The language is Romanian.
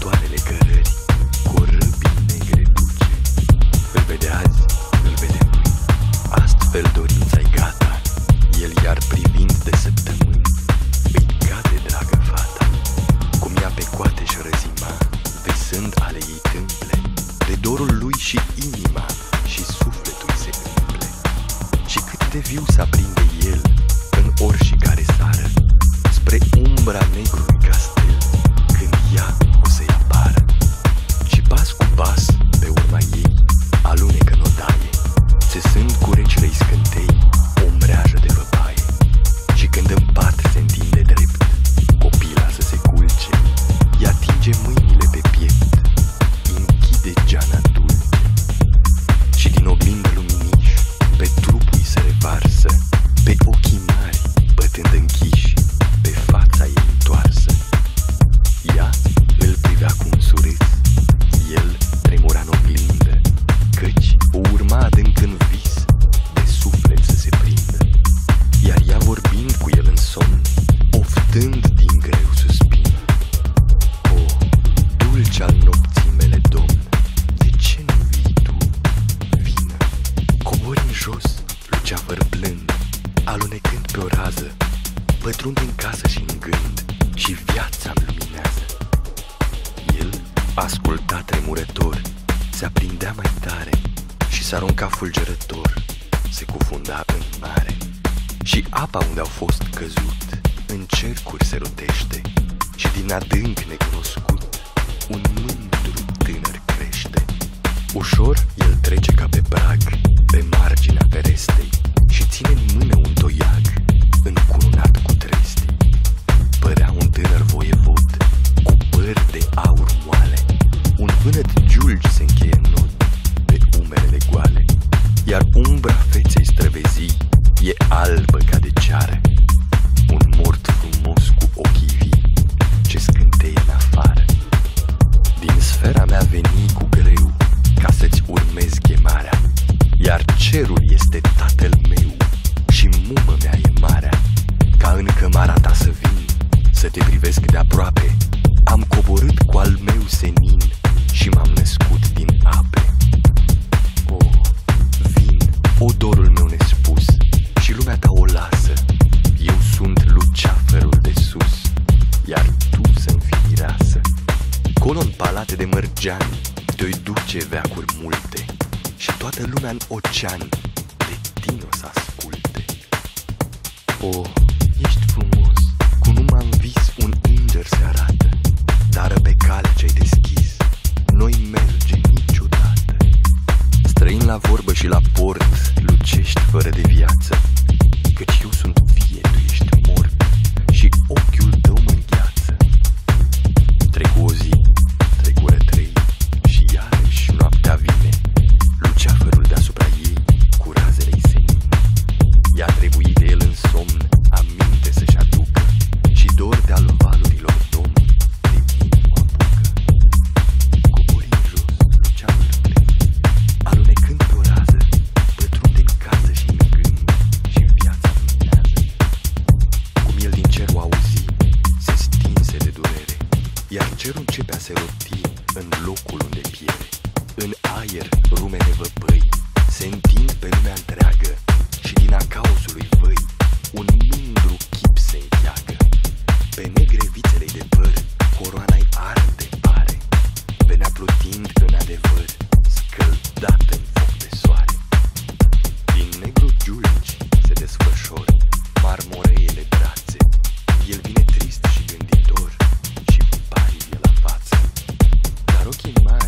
viitoarele cărări cu răbii negre duce. Îl vede azi, îl vede mâine, astfel dorința-i gata, el iar privind de săptămâni, îi cade dragă fata, cum ea pe coate și răzima, visând ale ei tâmple, de dorul lui și inima și sufletul se umple. Și cât de viu s-a prinde el în orice care sară, spre umbra negrului castel, când ea o se pas cu pas pe urma ei. Alunecă Oftând din greu suspin O, dulce al nopții mele domn De ce nu vii tu? Vină, cobori în jos Luceafăr blând Alunecând pe o rază Pătrund în casă și în gând Și viața-mi luminează. El asculta tremurător Se aprindea mai tare Și s-arunca fulgerător Se cufunda în mare. Și apa unde au fost căzut În cercuri se rotește Și din adânc necunoscut Un mândru tânăr crește. Ușor el trece ca pe prag Pe marginea ferestei Și ține în mână un toiag Încununat cu trestii Părea un tânăr voievod Cu păr de aur moale. Un vânăt giulgi se încheie în nod Pe umerele goale Iar umbra feței străvezii E albă ca de ceară. Un mort frumos cu ochii vii. Ce scânteie în afară? Din sfera mea veni cu greu Ca să-ți urmez chemarea. Iar cerul este tatăl meu Și mumă mea e marea. Ca în cămara ta să vin Să te privesc de aproape. Am coborât cu al meu senin Și m-am născut din ape palate de mărgean Te-oi duce veacuri multe Și toată lumea în ocean De tine o să asculte. O, ești frumos se desfășor marmoreile brațe. El vine trist și gânditor și palid e la față. Dar ochii mari